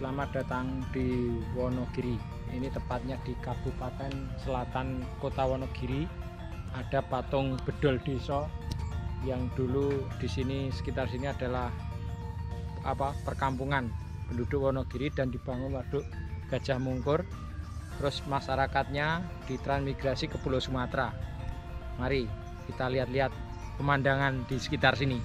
selamat datang di Wonogiri. Ini tepatnya di Kabupaten Selatan Kota Wonogiri. Ada patung bedol Deso yang dulu di sini sekitar sini adalah apa perkampungan penduduk Wonogiri dan dibangun waduk Gajah Mungkur. Terus masyarakatnya ditransmigrasi ke Pulau Sumatera. Mari kita lihat-lihat pemandangan di sekitar sini.